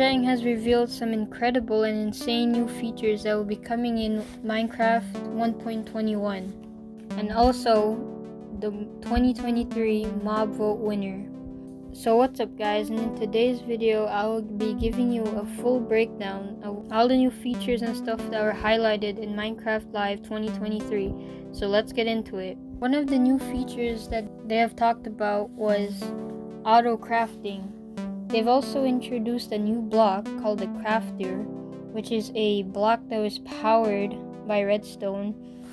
Mojang has revealed some incredible and insane new features that will be coming in Minecraft 1.21 and also the 2023 mob vote winner. So what's up guys and in today's video I will be giving you a full breakdown of all the new features and stuff that were highlighted in Minecraft Live 2023. So let's get into it. One of the new features that they have talked about was auto crafting. They've also introduced a new block called the crafter which is a block that was powered by redstone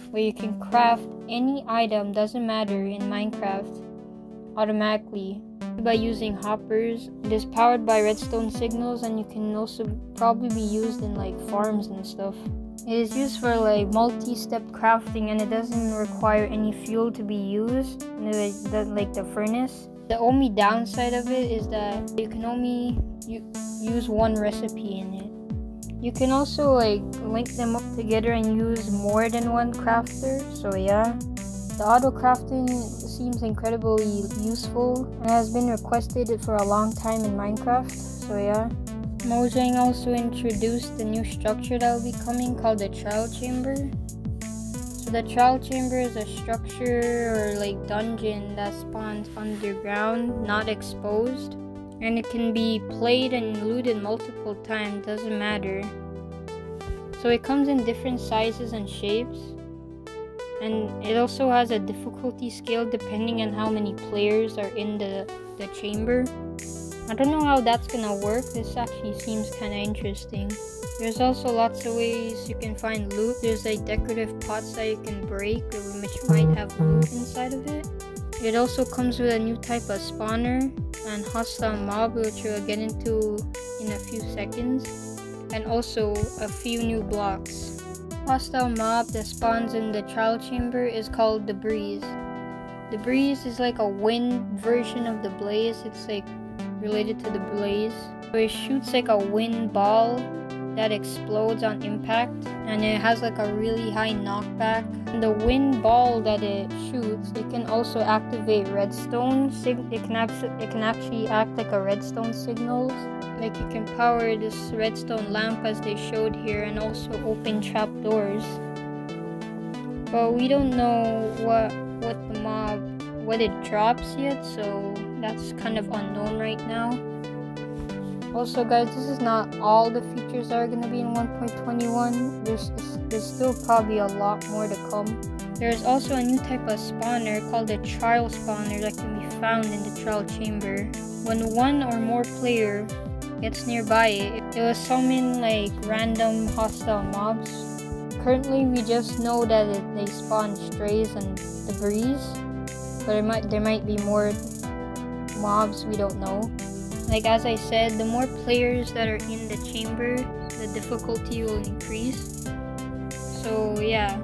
where you can craft any item doesn't matter in Minecraft automatically by using hoppers. It is powered by redstone signals and you can also probably be used in like farms and stuff. It is used for like multi-step crafting and it doesn't require any fuel to be used, like the furnace. The only downside of it is that you can only use one recipe in it. You can also like link them up together and use more than one crafter, so yeah. The auto crafting seems incredibly useful and has been requested for a long time in Minecraft, so yeah. Mojang also introduced a new structure that will be coming called the trial chamber. The trial chamber is a structure or like dungeon that spawns underground, not exposed. And it can be played and looted multiple times, doesn't matter. So it comes in different sizes and shapes and it also has a difficulty scale depending on how many players are in the, the chamber. I don't know how that's gonna work, this actually seems kinda interesting. There's also lots of ways you can find loot. There's like decorative pots that you can break which might have loot inside of it. It also comes with a new type of spawner and hostile mob which we'll get into in a few seconds and also a few new blocks hostile mob that spawns in the trial chamber is called the Breeze. The Breeze is like a wind version of the Blaze. It's like related to the Blaze. So it shoots like a wind ball that explodes on impact and it has like a really high knockback. And the wind ball that it shoots, it can also activate redstone. It can, it can actually act like a redstone signals like you can power this redstone lamp as they showed here and also open trap doors but we don't know what what the mob what it drops yet so that's kind of unknown right now also guys this is not all the features that are going to be in 1.21 there's there's still probably a lot more to come there's also a new type of spawner called the trial spawner that can be found in the trial chamber when one or more player gets nearby, it, it will summon like random hostile mobs. Currently, we just know that it, they spawn strays and debris, but might there might be more mobs we don't know. Like as I said, the more players that are in the chamber, the difficulty will increase. So yeah,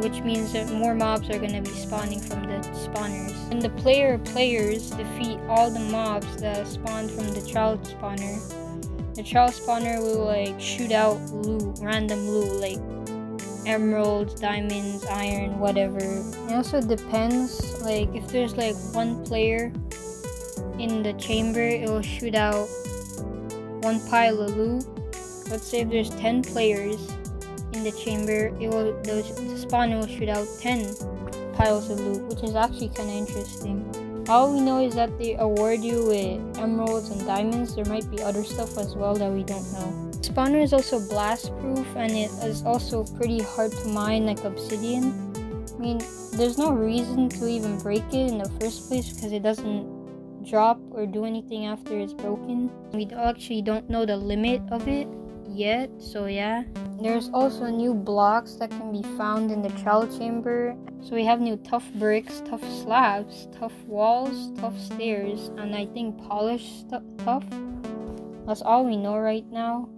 which means that more mobs are going to be spawning from the spawners. And the player players defeat all the mobs that spawned from the trial spawner. The trial spawner will like shoot out loot, random loot like emeralds, diamonds, iron, whatever. It also depends, like if there's like one player in the chamber, it will shoot out one pile of loot. Let's say if there's 10 players, in the chamber, it will the, spawn will shoot out 10 piles of loot, which is actually kind of interesting. All we know is that they award you with emeralds and diamonds. There might be other stuff as well that we don't know. Spawner is also blast proof and it is also pretty hard to mine like obsidian. I mean, there's no reason to even break it in the first place because it doesn't drop or do anything after it's broken. We actually don't know the limit of it yet, so yeah. There's also new blocks that can be found in the trial chamber. So we have new tuff bricks, tuff slabs, tuff walls, tuff stairs, and I think polished tuff. That's all we know right now.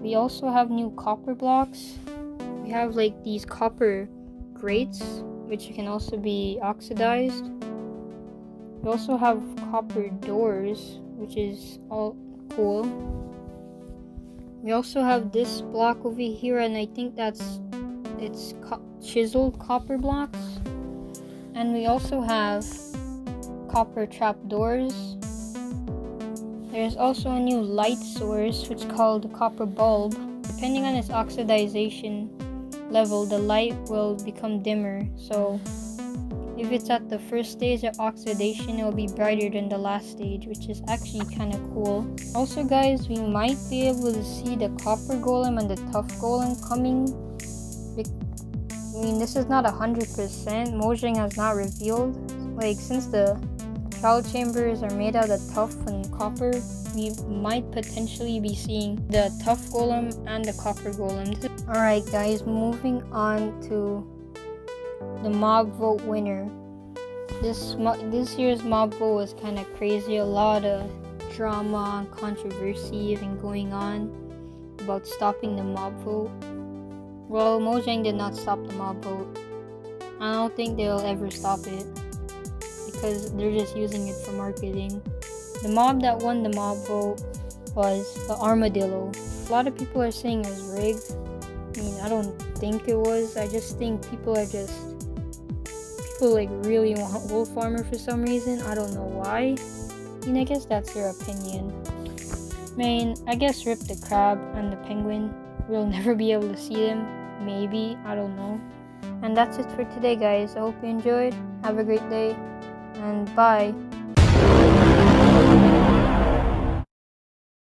We also have new copper blocks. We have like these copper grates, which can also be oxidized. We also have copper doors, which is all cool. We also have this block over here, and I think that's it's co chiseled copper blocks. And we also have copper trap doors. There's also a new light source which is called copper bulb. Depending on its oxidization level, the light will become dimmer. So if it's at the first stage of oxidation, it will be brighter than the last stage, which is actually kind of cool. Also, guys, we might be able to see the copper golem and the tuff golem coming. I mean, this is not 100%. Mojang has not revealed. Like, since the trial chambers are made out of tuff and copper, we might potentially be seeing the tuff golem and the copper golem. Alright, guys, moving on to the mob vote winner. This this year's mob vote was kind of crazy. A lot of drama and controversy even going on about stopping the mob vote. Well, Mojang did not stop the mob vote. I don't think they'll ever stop it because they're just using it for marketing. The mob that won the mob vote was the armadillo. A lot of people are saying it was rigged. I mean, I don't think it was. I just think people are just people like really want Wolf Armor for some reason. I don't know why. I mean, I guess that's their opinion. I mean, I guess Rip the Crab and the Penguin. We'll never be able to see them. Maybe. I don't know. And that's it for today, guys. I hope you enjoyed. Have a great day. And bye.